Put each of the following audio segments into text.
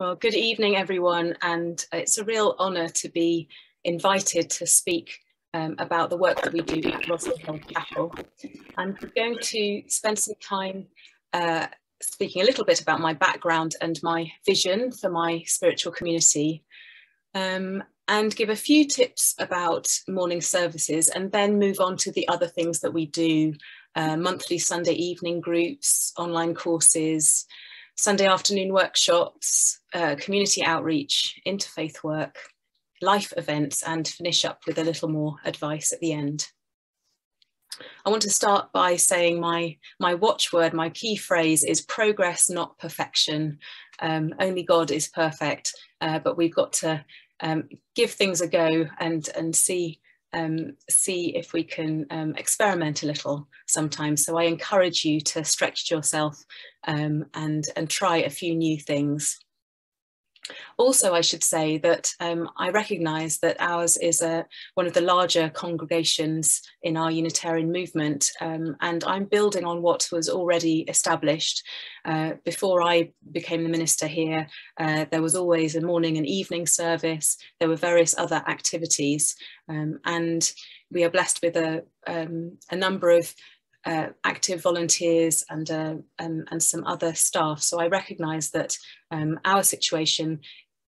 Well, good evening, everyone, and it's a real honour to be invited to speak um, about the work that we do at Rosslyn Hill Chapel. I'm going to spend some time uh, speaking a little bit about my background and my vision for my spiritual community, um, and give a few tips about morning services, and then move on to the other things that we do uh, monthly Sunday evening groups, online courses, Sunday afternoon workshops, uh, community outreach, interfaith work, life events, and finish up with a little more advice at the end. I want to start by saying my, my watchword, my key phrase is progress, not perfection. Um, only God is perfect, uh, but we've got to um, give things a go and, and see um, see if we can um, experiment a little sometimes. So I encourage you to stretch yourself um, and, and try a few new things. Also, I should say that um, I recognise that ours is a, one of the larger congregations in our Unitarian movement, um, and I'm building on what was already established. Uh, before I became the minister here, uh, there was always a morning and evening service, there were various other activities, um, and we are blessed with a, um, a number of uh, active volunteers and, uh, um, and some other staff. So I recognise that um, our situation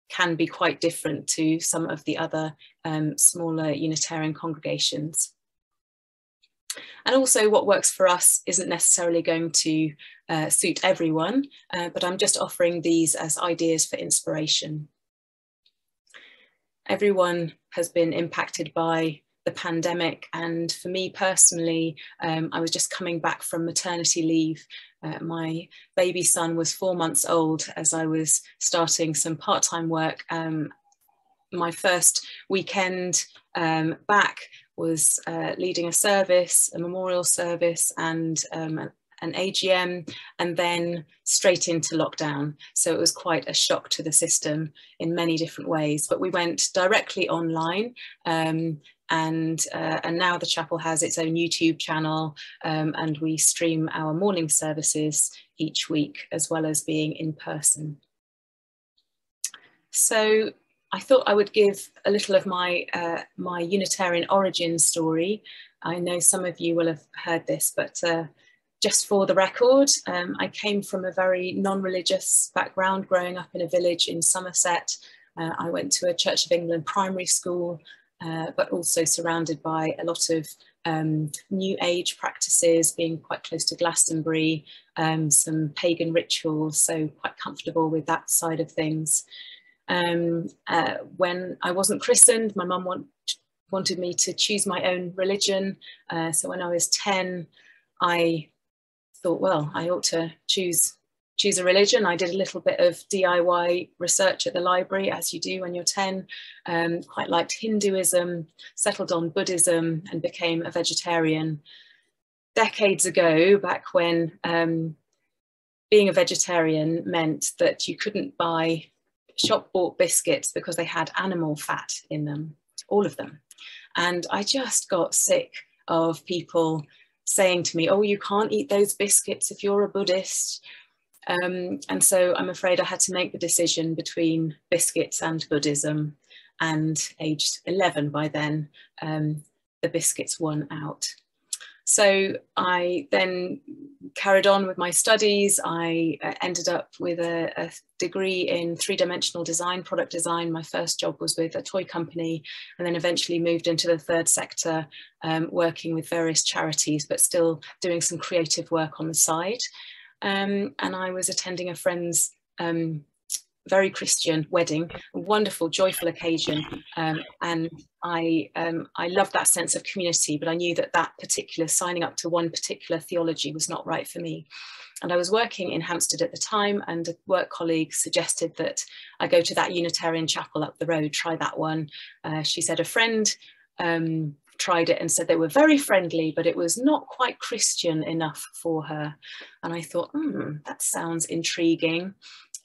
can be quite different to some of the other um, smaller Unitarian congregations. And also what works for us isn't necessarily going to uh, suit everyone, uh, but I'm just offering these as ideas for inspiration. Everyone has been impacted by the pandemic. And for me personally, um, I was just coming back from maternity leave. Uh, my baby son was four months old as I was starting some part time work. Um, my first weekend um, back was uh, leading a service, a memorial service, and um, an AGM, and then straight into lockdown. So it was quite a shock to the system in many different ways. But we went directly online um, and uh, and now the chapel has its own YouTube channel um, and we stream our morning services each week as well as being in person. So I thought I would give a little of my uh, my Unitarian origin story. I know some of you will have heard this, but uh, just for the record, um, I came from a very non-religious background, growing up in a village in Somerset. Uh, I went to a Church of England primary school uh, but also surrounded by a lot of um, new age practices, being quite close to Glastonbury, um, some pagan rituals, so quite comfortable with that side of things. Um, uh, when I wasn't christened, my mum want, wanted me to choose my own religion. Uh, so when I was 10, I thought, well, I ought to choose choose a religion. I did a little bit of DIY research at the library, as you do when you're 10. Um, quite liked Hinduism, settled on Buddhism, and became a vegetarian. Decades ago, back when um, being a vegetarian meant that you couldn't buy shop bought biscuits because they had animal fat in them, all of them. And I just got sick of people saying to me, oh, you can't eat those biscuits if you're a Buddhist. Um, and so I'm afraid I had to make the decision between biscuits and Buddhism. And aged 11 by then, um, the biscuits won out. So I then carried on with my studies. I uh, ended up with a, a degree in three-dimensional design, product design. My first job was with a toy company and then eventually moved into the third sector, um, working with various charities, but still doing some creative work on the side um, and I was attending a friend's um, very Christian wedding, a wonderful, joyful occasion. Um, and I, um, I loved that sense of community, but I knew that that particular signing up to one particular theology was not right for me. And I was working in Hampstead at the time, and a work colleague suggested that I go to that Unitarian chapel up the road, try that one. Uh, she said a friend um, tried it and said they were very friendly, but it was not quite Christian enough for her. And I thought, hmm, that sounds intriguing.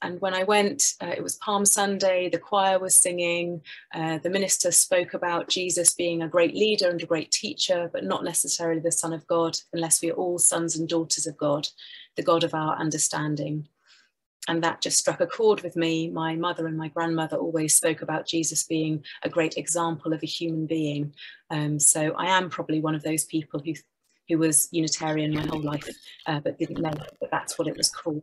And when I went, uh, it was Palm Sunday, the choir was singing, uh, the minister spoke about Jesus being a great leader and a great teacher, but not necessarily the Son of God, unless we are all sons and daughters of God, the God of our understanding. And that just struck a chord with me. My mother and my grandmother always spoke about Jesus being a great example of a human being. Um, so I am probably one of those people who, who was Unitarian my whole life, uh, but didn't know that that's what it was called.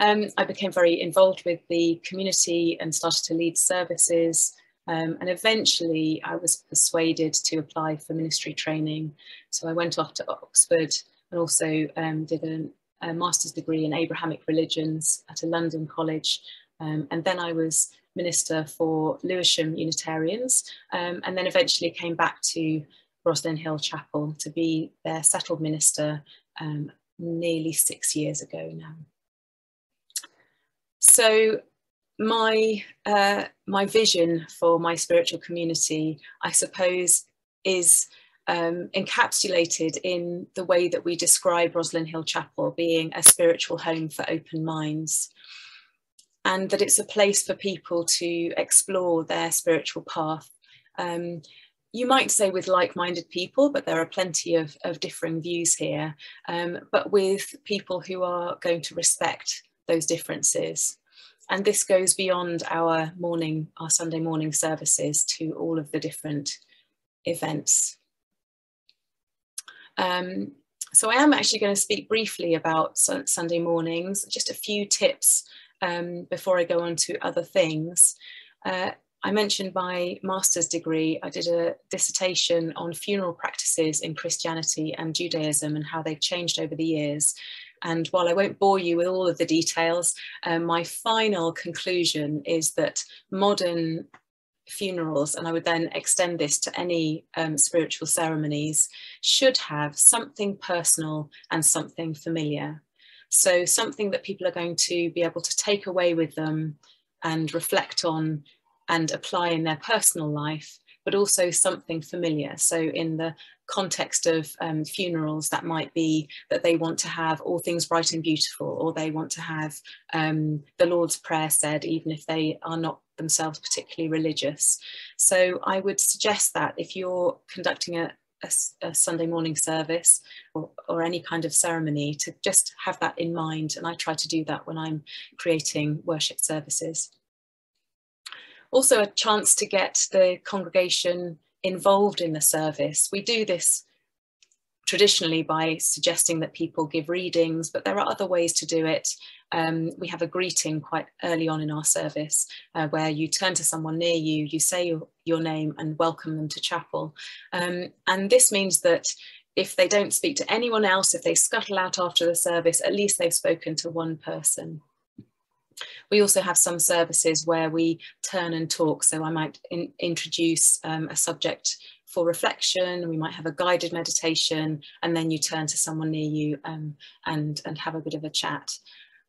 Um, I became very involved with the community and started to lead services. Um, and eventually I was persuaded to apply for ministry training. So I went off to Oxford and also um, did an, a master's degree in Abrahamic religions at a London college. Um, and then I was minister for Lewisham Unitarians um, and then eventually came back to Rosslyn Hill Chapel to be their settled minister um, nearly six years ago now. So my uh, my vision for my spiritual community, I suppose, is um, encapsulated in the way that we describe Rosslyn Hill Chapel being a spiritual home for open minds, and that it's a place for people to explore their spiritual path. Um, you might say with like-minded people, but there are plenty of, of differing views here, um, but with people who are going to respect those differences. And this goes beyond our morning, our Sunday morning services to all of the different events. Um, so I am actually going to speak briefly about Sunday mornings, just a few tips um, before I go on to other things. Uh, I mentioned my master's degree. I did a dissertation on funeral practices in Christianity and Judaism and how they've changed over the years. And while I won't bore you with all of the details, um, my final conclusion is that modern funerals, and I would then extend this to any um, spiritual ceremonies, should have something personal and something familiar. So, something that people are going to be able to take away with them and reflect on and apply in their personal life, but also something familiar. So, in the context of um, funerals, that might be that they want to have all things bright and beautiful, or they want to have um, the Lord's Prayer said, even if they are not themselves particularly religious. So I would suggest that if you're conducting a, a, a Sunday morning service or, or, any kind of ceremony, to just have that in mind. And I try to do that when I'm creating worship services. Also, a chance to get the congregation involved in the service. We do this traditionally by suggesting that people give readings, but there are other ways to do it. Um, we have a greeting quite early on in our service uh, where you turn to someone near you, you say your, your name and welcome them to chapel. Um, and this means that if they don't speak to anyone else, if they scuttle out after the service, at least they've spoken to one person. We also have some services where we turn and talk. So I might in, introduce um, a subject for reflection. We might have a guided meditation, and then you turn to someone near you um, and, and have a bit of a chat.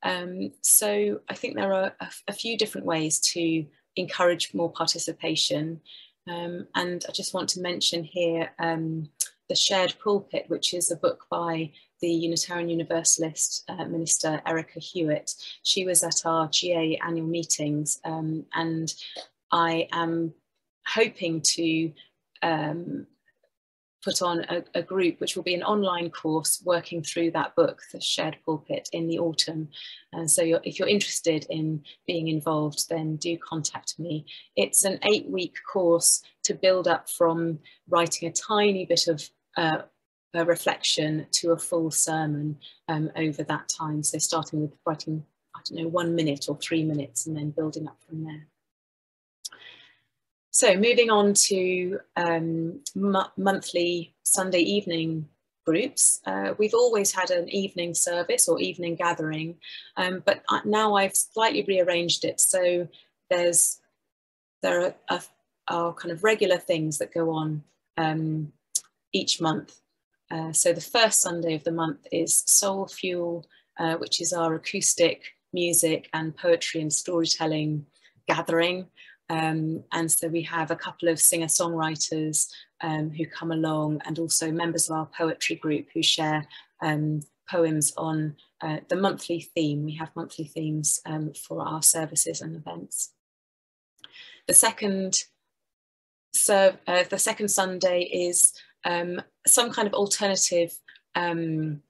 Um, so I think there are a, a, few different ways to encourage more participation. Um, and I just want to mention here um, The Shared Pulpit, which is a book by the Unitarian Universalist uh, minister Erika Hewitt. She was at our GA annual meetings um, and I am hoping to um, put on a, a, group which will be an online course working through that book, The Shared Pulpit, in the autumn. And so you're, if you're interested in being involved, then do contact me. It's an eight week course to build up from writing a tiny bit of uh, a reflection to a full sermon um, over that time. So starting with writing, I don't know, one minute or three minutes and then building up from there. So moving on to um, monthly Sunday evening groups. Uh, we've always had an evening service or evening gathering, um, but now I've slightly rearranged it. So there's there are, are, kind of regular things that go on um, each month uh, so the first Sunday of the month is Soul Fuel, uh, which is our acoustic music and poetry and storytelling gathering. Um, and so we have a couple of singer-songwriters um, who come along and also members of our poetry group who share um, poems on uh, the monthly theme. We have monthly themes um, for our services and events. The second, so, uh, the second Sunday is um, some kind of alternative um,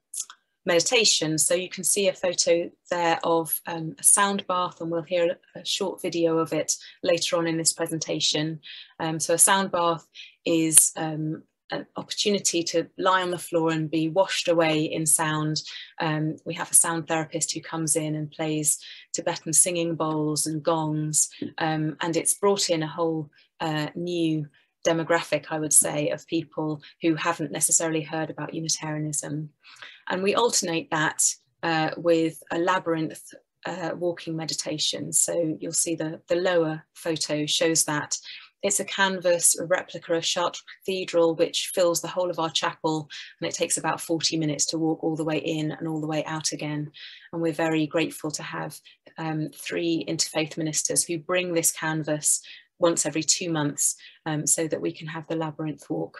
meditation. So you can see a photo there of um, a sound bath and we'll hear a short video of it later on in this presentation. Um, so a sound bath is um, an opportunity to lie on the floor and be washed away in sound. Um, we have a sound therapist who comes in and plays Tibetan singing bowls and gongs um, and it's brought in a whole uh, new demographic, I would say, of people who haven't necessarily heard about Unitarianism. And we alternate that uh, with a labyrinth uh, walking meditation. So you'll see the, the lower photo shows that. It's a canvas, a replica of Chartres Cathedral, which fills the whole of our chapel, and it takes about 40 minutes to walk all the way in and all the way out again. And we're very grateful to have um, three interfaith ministers who bring this canvas once every two months um, so that we can have the labyrinth walk.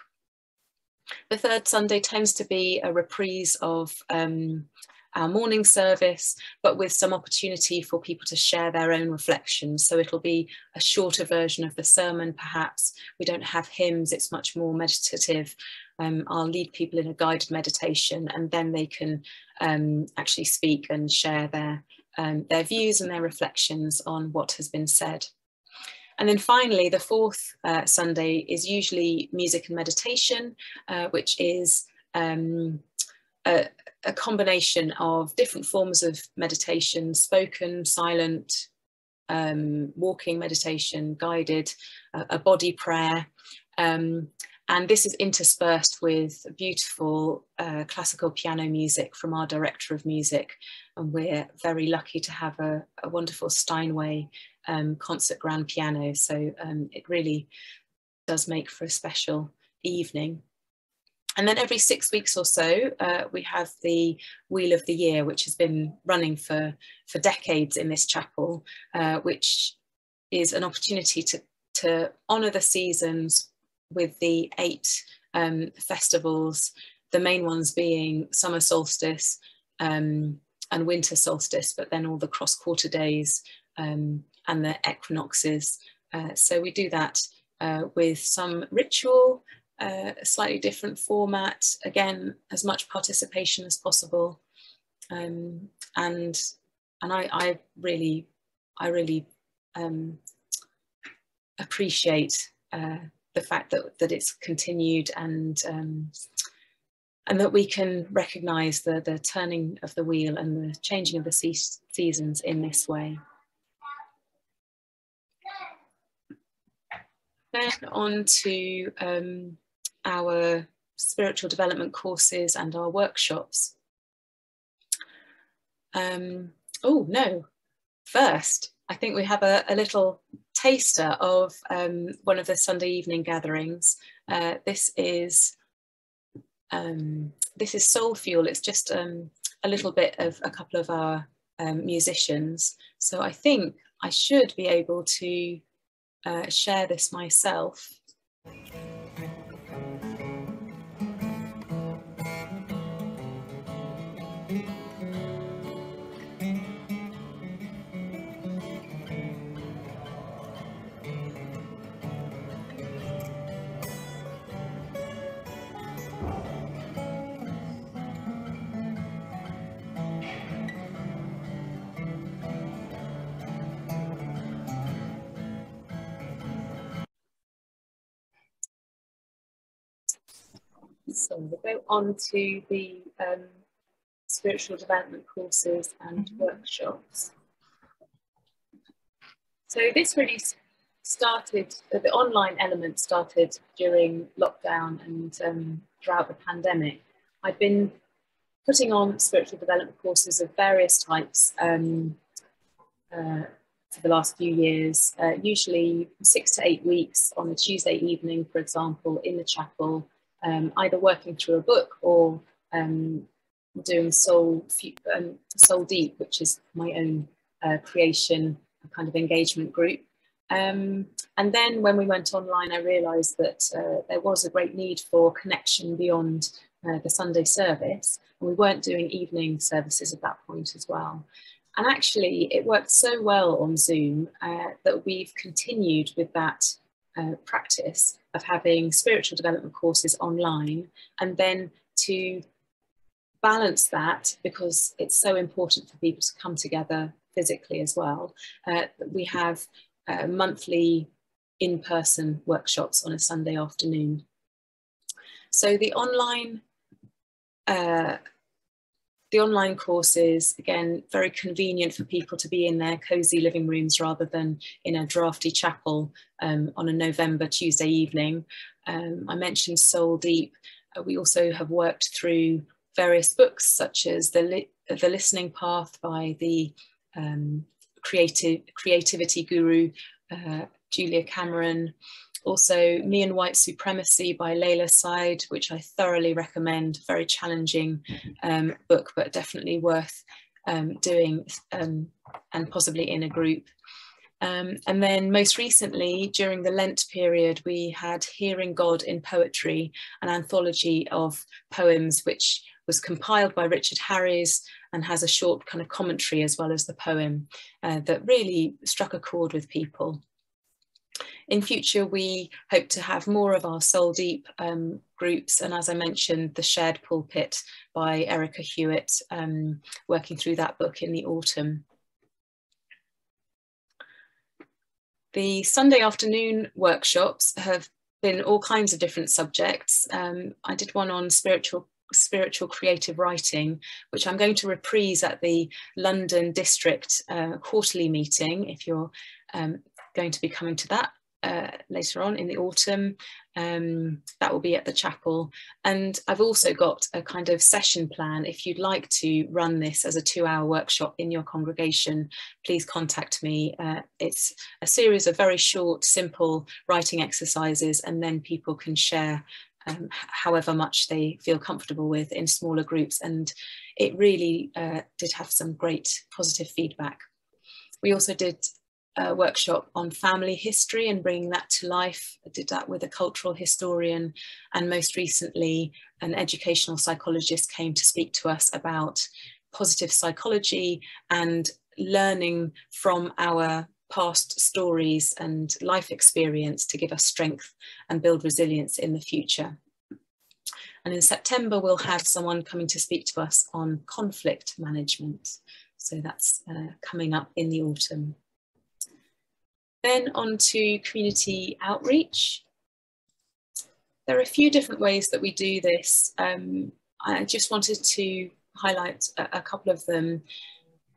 The third Sunday tends to be a reprise of um, our morning service, but with some opportunity for people to share their own reflections. So it'll be a shorter version of the sermon, perhaps. We don't have hymns, it's much more meditative. Um, I'll lead people in a guided meditation and then they can um, actually speak and share their, um, their views and their reflections on what has been said. And then finally, the fourth uh, Sunday is usually music and meditation, uh, which is um, a, a, combination of different forms of meditation, spoken, silent, um, walking meditation, guided, uh, a body prayer. Um, and this is interspersed with beautiful uh, classical piano music from our director of music. And we're very lucky to have a, a wonderful Steinway um, concert grand piano. So um, it really does make for a special evening. And then every six weeks or so, uh, we have the Wheel of the Year, which has been running for, for decades in this chapel, uh, which is an opportunity to, to honour the seasons with the eight um, festivals, the main ones being summer solstice um, and winter solstice, but then all the cross quarter days um, and the equinoxes. Uh, so we do that uh, with some ritual, uh, a slightly different format, again, as much participation as possible. Um, and and I, I, really, I really um, appreciate uh, the fact that, that it's continued and um, and that we can recognise the, the turning of the wheel and the changing of the se seasons in this way. Then on to um, our spiritual development courses and our workshops. Um, oh no, first, I think we have a, a little taster of um, one of the Sunday evening gatherings. Uh, this is um, this is Soul Fuel. It's just um, a little bit of a couple of our um, musicians. So I think I should be able to uh, share this myself. So we'll go on to the um, spiritual development courses and mm-hmm. workshops. So this really started, uh, the online element started during lockdown and um, throughout the pandemic. I've been putting on spiritual development courses of various types um, uh, for the last few years, uh, usually six to eight weeks on a Tuesday evening, for example, in the chapel, um, either working through a book or um, doing Soul, um, Soul Deep, which is my own uh, creation, kind of engagement group. Um, and then when we went online, I realised that uh, there was a great need for connection beyond uh, the Sunday service. And we weren't doing evening services at that point as well. And actually, it worked so well on Zoom uh, that we've continued with that uh, practice of having spiritual development courses online and then to balance that because it's so important for people to come together physically as well. Uh, we have uh, monthly in-person workshops on a Sunday afternoon. So the online uh, the online courses, again, very convenient for people to be in their cosy living rooms rather than in a drafty chapel um, on a November Tuesday evening. Um, I mentioned Soul Deep. Uh, we also have worked through various books such as The, Li the Listening Path by the um, creative creativity guru uh, Julia Cameron. Also, Me and White Supremacy by Layla Saad, which I thoroughly recommend. Very challenging um, book, but definitely worth um, doing um, and possibly in a group. Um, and then most recently, during the Lent period, we had Hearing God in Poetry, an anthology of poems which was compiled by Richard Harries and has a short kind of commentary as well as the poem uh, that really struck a chord with people. In future, we hope to have more of our Soul Deep um, groups, and as I mentioned, The Shared Pulpit by Erika Hewitt, um, working through that book in the autumn. The Sunday afternoon workshops have been all kinds of different subjects. Um, I did one on spiritual spiritual creative writing, which I'm going to reprise at the London District uh, quarterly meeting. If you're um, going to be coming to that uh, later on in the autumn. Um, that will be at the chapel. And I've also got a kind of session plan. If you'd like to run this as a two hour workshop in your congregation, please contact me. Uh, it's a series of very short, simple writing exercises, and then people can share um, however much they feel comfortable with in smaller groups. And it really uh, did have some great positive feedback. We also did a workshop on family history and bringing that to life. I did that with a cultural historian and most recently an educational psychologist came to speak to us about positive psychology and learning from our past stories and life experience to give us strength and build resilience in the future. And in September, we'll have someone coming to speak to us on conflict management. So that's uh, coming up in the autumn. Then on to community outreach. There are a few different ways that we do this. Um, I just wanted to highlight a, a couple of them.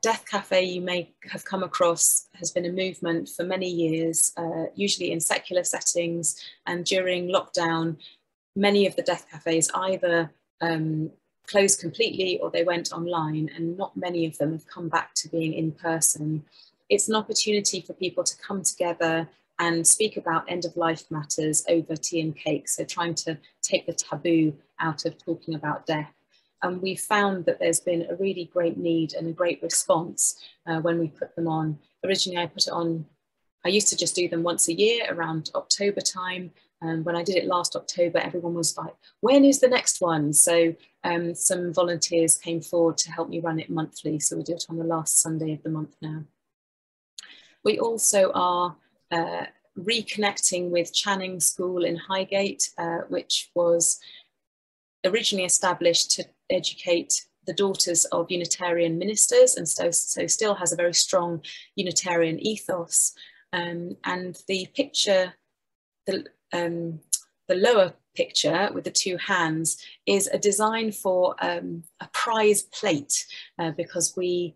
Death Cafe, you may have come across, has been a movement for many years, uh, usually in secular settings. And during lockdown, many of the Death Cafes either um, closed completely or they went online, and not many of them have come back to being in person it's an opportunity for people to come together and speak about end of life matters over tea and cake. So trying to take the taboo out of talking about death. And we found that there's been a really great need and a great response uh, when we put them on. Originally, I put it on, I used to just do them once a year around October time. And when I did it last October, everyone was like, when is the next one? So um, some volunteers came forward to help me run it monthly. So we do it on the last Sunday of the month now. We also are uh, reconnecting with Channing School in Highgate, uh, which was originally established to educate the daughters of Unitarian ministers and so, so still has a very strong Unitarian ethos. Um, and the picture, the, um, the lower picture with the two hands is a design for um, a prize plate uh, because we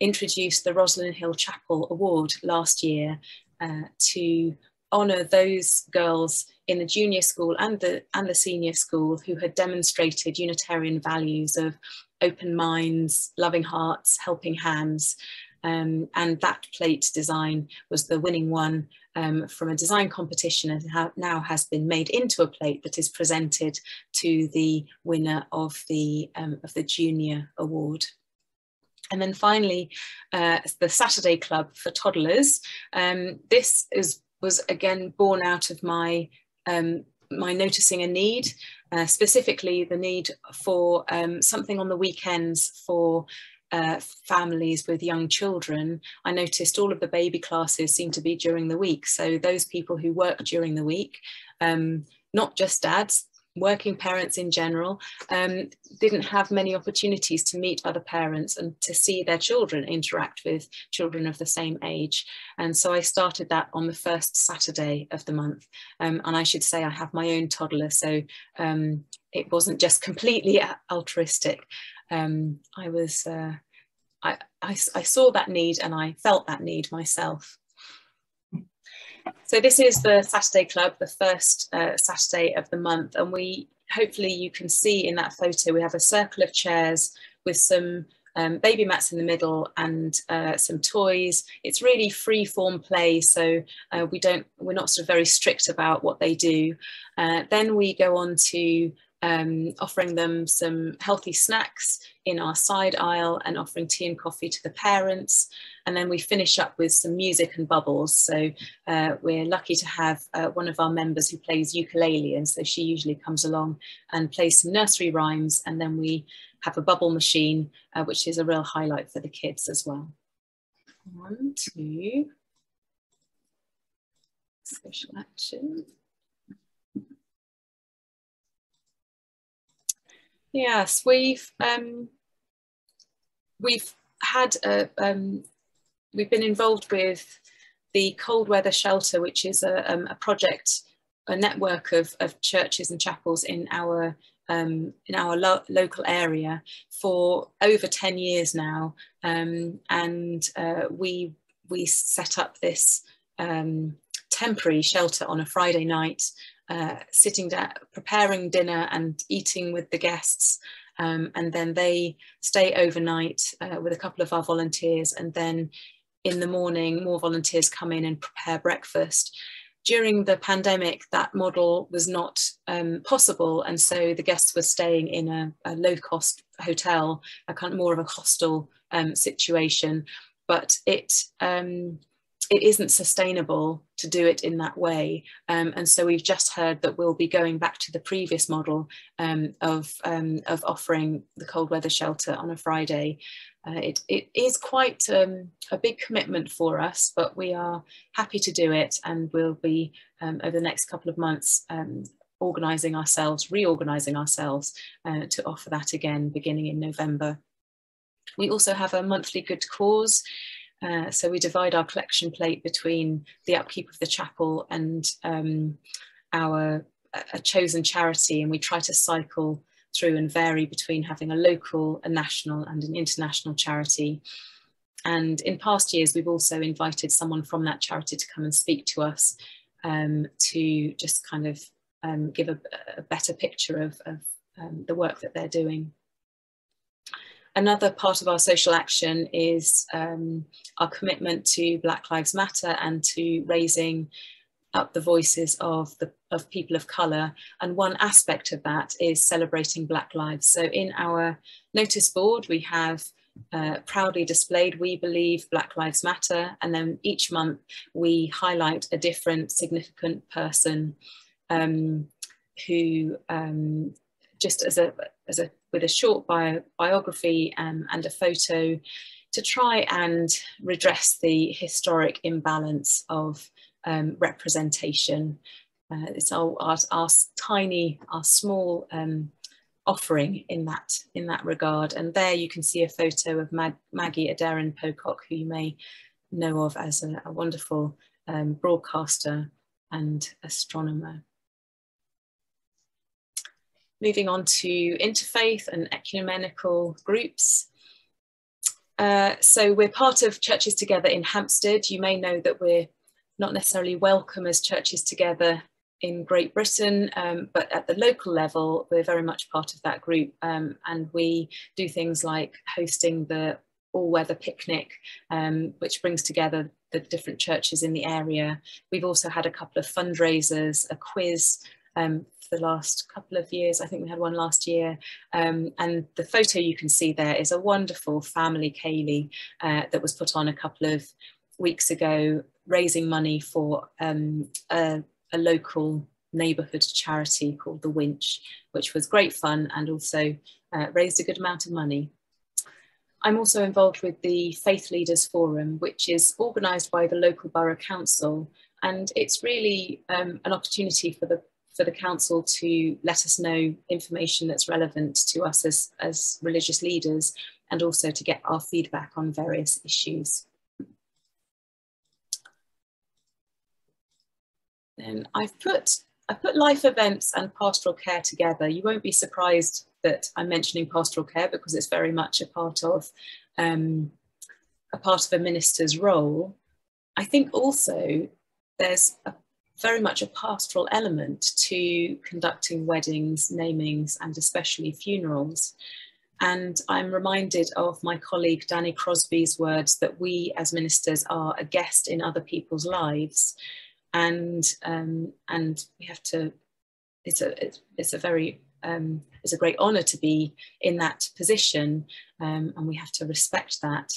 introduced the Rosslyn Hill Chapel Award last year uh, to honour those girls in the junior school and the, and the senior school who had demonstrated Unitarian values of open minds, loving hearts, helping hands. Um, and that plate design was the winning one um, from a design competition and ha now has been made into a plate that is presented to the winner of the, um, of the junior award. And then finally, uh, the Saturday Club for toddlers. Um, this is, was again born out of my, um, my noticing a need, uh, specifically the need for um, something on the weekends for uh, families with young children, I noticed all of the baby classes seem to be during the week. So those people who work during the week, um, not just dads, working parents in general um, didn't have many opportunities to meet other parents and to see their children interact with children of the same age. And so I started that on the first Saturday of the month. Um, and I should say I have my own toddler, so um, it wasn't just completely altruistic. Um, I was, uh, I, I, I saw that need and I felt that need myself. So this is the Saturday Club, the first uh, Saturday of the month, and we hopefully you can see in that photo we have a circle of chairs with some um, baby mats in the middle and uh, some toys. It's really free form play, so uh, we don't we're not sort of very strict about what they do. Uh, then we go on to um, offering them some healthy snacks in our side aisle and offering tea and coffee to the parents. And then we finish up with some music and bubbles. So uh, we're lucky to have uh, one of our members who plays ukulele. And so she usually comes along and plays some nursery rhymes. And then we have a bubble machine, uh, which is a real highlight for the kids as well. One, two, social action. Yes, we've um, we've had a um, we've been involved with the cold weather shelter, which is a, um, a project, a network of, of churches and chapels in our um, in our lo local area for over 10 years now. Um, and uh, we, we set up this um, temporary shelter on a Friday night uh, sitting down, preparing dinner and eating with the guests. Um, and then they stay overnight uh, with a couple of our volunteers. And then in the morning, more volunteers come in and prepare breakfast. During the pandemic, that model was not um, possible. And so the guests were staying in a, a low cost hotel, a kind of more of a hostel um, situation. But it, um, it isn't sustainable to do it in that way. Um, and so we've just heard that we'll be going back to the previous model um, of, um, of offering the cold weather shelter on a Friday. Uh, it, it is quite um, a big commitment for us, but we are happy to do it and we'll be um, over the next couple of months um, organising ourselves, reorganising ourselves uh, to offer that again beginning in November. We also have a monthly good cause uh, so we divide our collection plate between the upkeep of the chapel and um, our a chosen charity, and we try to cycle through and vary between having a local, a national, and an international charity. And in past years, we've also invited someone from that charity to come and speak to us um, to just kind of um, give a, a, better picture of, of um, the work that they're doing. Another part of our social action is um, our commitment to Black Lives Matter and to raising up the voices of the of people of colour and one aspect of that is celebrating black lives. So in our notice board we have uh, proudly displayed we believe black lives matter. And then each month we highlight a different significant person um, who um, just as a as a with a short bio, biography um, and a photo to try and redress the historic imbalance of um, representation. Uh, it's our, our, our, tiny, our small um, offering in that, in that regard. And there you can see a photo of Mag Maggie Aderin-Pocock, who you may know of as a, a wonderful um, broadcaster and astronomer. Moving on to interfaith and ecumenical groups. Uh, so we're part of Churches Together in Hampstead. You may know that we're not necessarily welcome as churches together in Great Britain, um, but at the local level, we're very much part of that group. Um, and we do things like hosting the all-weather picnic, um, which brings together the different churches in the area. We've also had a couple of fundraisers, a quiz um, the last couple of years. I think we had one last year. Um, and the photo you can see there is a wonderful family ceilidh uh, that was put on a couple of weeks ago, raising money for um, a, a local neighbourhood charity called The Winch, which was great fun and also uh, raised a good amount of money. I'm also involved with the Faith Leaders Forum, which is organised by the local borough council. And it's really um, an opportunity for the for the council to let us know information that's relevant to us as, as religious leaders and also to get our feedback on various issues. Then I've put, I put life events and pastoral care together. You won't be surprised that I'm mentioning pastoral care because it's very much a part of um, a part of a minister's role. I think also there's a, very much a pastoral element to conducting weddings, namings, and especially funerals. And I'm reminded of my colleague Danny Crosby's words that we as ministers are a guest in other people's lives. And, um, and we have to, it's a, it's a very, um, it's a great honour to be in that position um, and we have to respect that.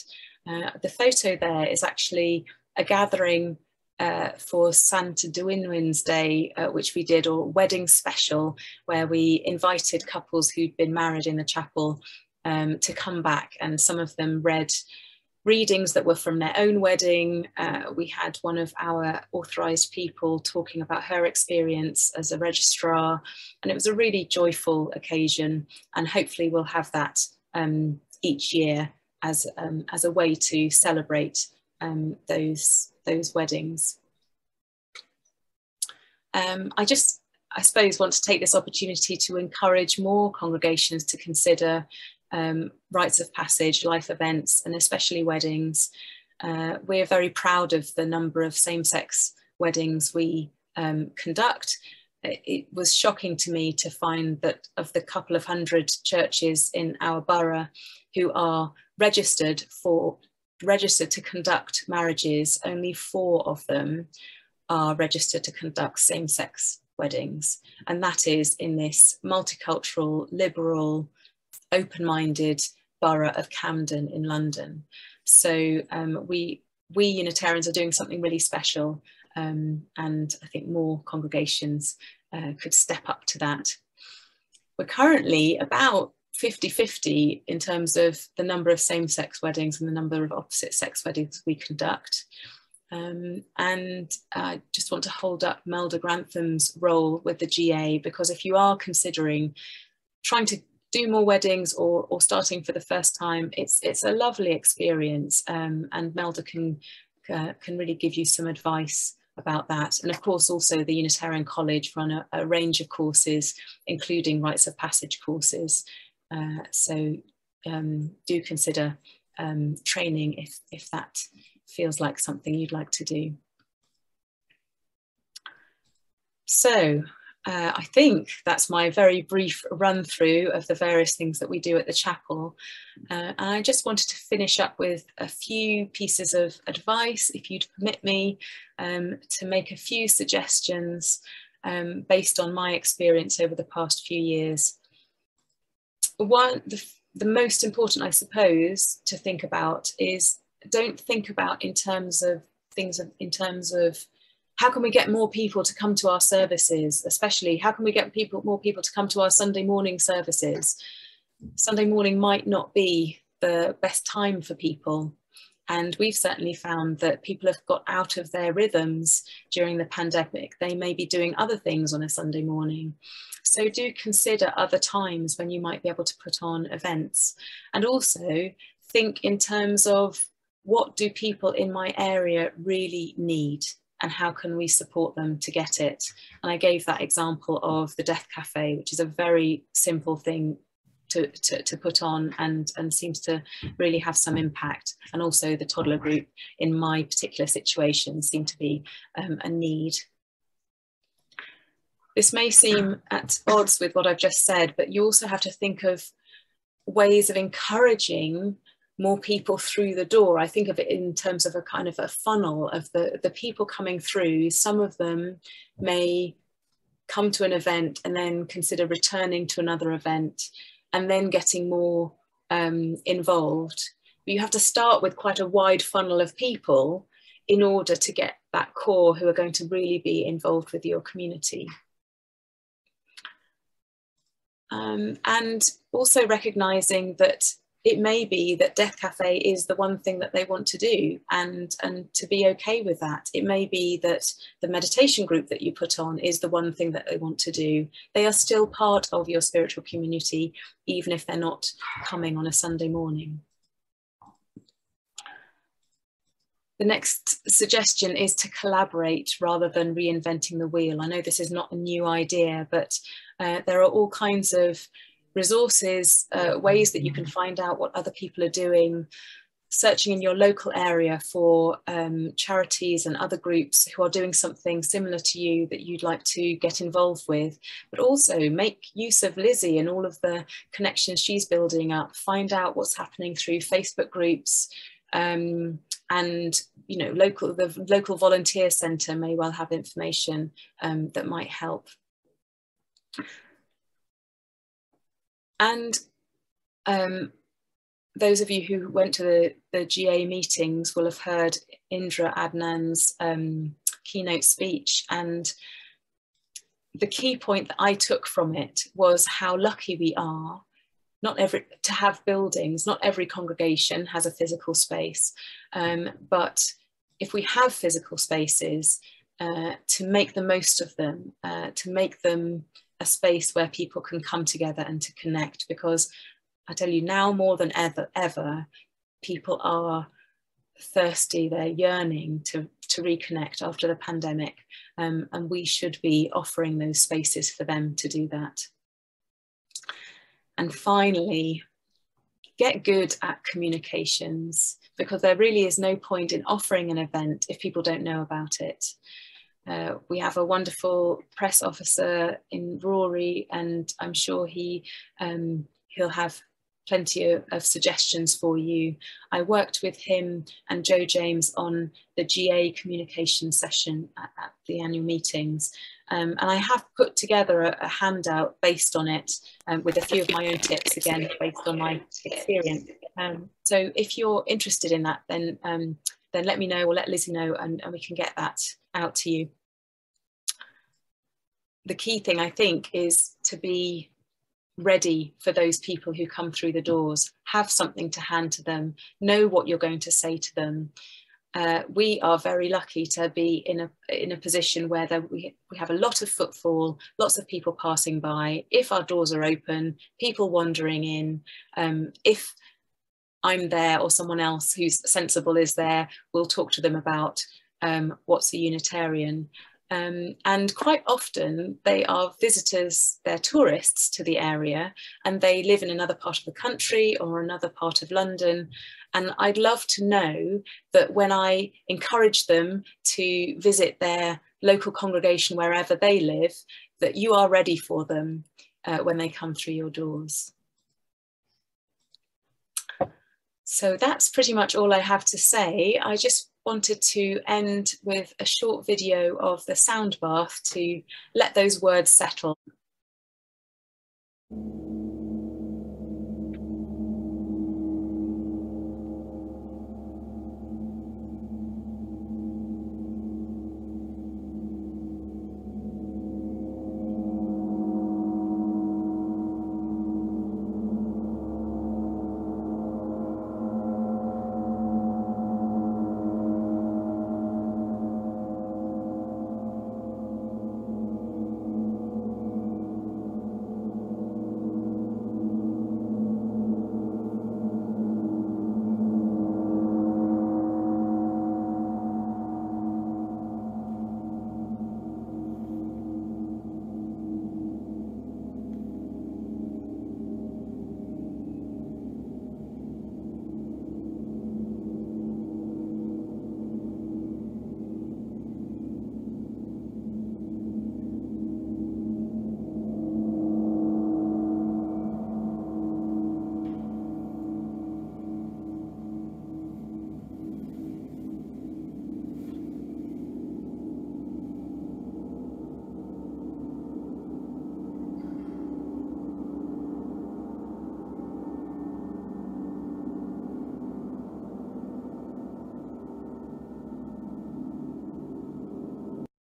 Uh, the photo there is actually a gathering uh, for Santa Dwynwen's Day, uh, which we did, or wedding special, where we invited couples who'd been married in the chapel um, to come back, and some of them read readings that were from their own wedding. Uh, we had one of our authorised people talking about her experience as a registrar, and it was a really joyful occasion. And hopefully, we'll have that um, each year as um, as a way to celebrate um, those those weddings. Um, I just, I suppose, want to take this opportunity to encourage more congregations to consider um, rites of passage, life events, and especially weddings. Uh, we're very proud of the number of same-sex weddings we um, conduct. It was shocking to me to find that of the couple of hundred churches in our borough who are registered for registered to conduct marriages, only four of them are registered to conduct same sex weddings. And that is in this multicultural, liberal, open minded borough of Camden in London. So um, we, we Unitarians are doing something really special. Um, and I think more congregations uh, could step up to that. We're currently about 50-50 in terms of the number of same-sex weddings and the number of opposite-sex weddings we conduct. Um, and I just want to hold up Melda Grantham's role with the GA because if you are considering trying to do more weddings or, or starting for the first time, it's, it's a lovely experience um, and Melda can, uh, can really give you some advice about that. And of course, also the Unitarian College run a, a range of courses, including rites of passage courses, uh, so um, do consider um, training if, if that feels like something you'd like to do. So uh, I think that's my very brief run through of the various things that we do at the chapel. Uh, I just wanted to finish up with a few pieces of advice, if you'd permit me, um, to make a few suggestions um, based on my experience over the past few years one the, the most important, I suppose, to think about is don't think about in terms of things in terms of how can we get more people to come to our services, especially how can we get people more people to come to our Sunday morning services. Sunday morning might not be the best time for people. And we've certainly found that people have got out of their rhythms during the pandemic. They may be doing other things on a Sunday morning. So do consider other times when you might be able to put on events. And also think in terms of what do people in my area really need and how can we support them to get it? And I gave that example of the Death Cafe, which is a very simple thing to, to, to, put on and, and seems to really have some impact. And also the toddler group in my particular situation seemed to be um, a need this may seem at odds with what I've just said, but you also have to think of ways of encouraging more people through the door. I think of it in terms of a kind of a funnel of the, the people coming through. Some of them may come to an event and then consider returning to another event and then getting more um, involved. But you have to start with quite a wide funnel of people in order to get that core who are going to really be involved with your community. Um, and also recognizing that it may be that Death Cafe is the one thing that they want to do and, and to be okay with that. It may be that the meditation group that you put on is the one thing that they want to do. They are still part of your spiritual community, even if they're not coming on a Sunday morning. The next suggestion is to collaborate rather than reinventing the wheel. I know this is not a new idea, but uh, there are all kinds of resources, uh, ways that you can find out what other people are doing, searching in your local area for um, charities and other groups who are doing something similar to you that you'd like to get involved with, but also make use of Lizzie and all of the connections she's building up, find out what's happening through Facebook groups, um, and you know local the local volunteer centre may well have information um, that might help and um, those of you who went to the, the GA meetings will have heard Indra Adnan's um, keynote speech. And the key point that I took from it was how lucky we are not every to have buildings not every congregation has a physical space um, but if we have physical spaces uh, to make the most of them uh, to make them a space where people can come together and to connect because I tell you now more than ever, ever, people are thirsty, they're yearning to, to reconnect after the pandemic. Um, and we should be offering those spaces for them to do that. And finally, get good at communications because there really is no point in offering an event if people don't know about it. Uh, we have a wonderful press officer in Rory, and I'm sure he um, he'll have plenty of, of, suggestions for you. I worked with him and Joe James on the GA communication session at, at the annual meetings. Um, and I have put together a, a handout based on it um, with a few of my own tips, again, based on my experience. Um, so if you're interested in that, then um, then let me know or let Lizzie know and, and we can get that out to you. The key thing I think is to be ready for those people who come through the doors, have something to hand to them, know what you're going to say to them. Uh, we are very lucky to be in a in a position where there, we, we have a lot of footfall, lots of people passing by. If our doors are open, people wandering in, um, if I'm there or someone else who's sensible is there, we'll talk to them about um, what's a Unitarian. Um, and quite often they are visitors, they're tourists to the area, and they live in another part of the country or another part of London. And I'd love to know that when I encourage them to visit their local congregation wherever they live, that you are ready for them uh, when they come through your doors. So that's pretty much all I have to say. I just wanted to end with a short video of the sound bath to let those words settle.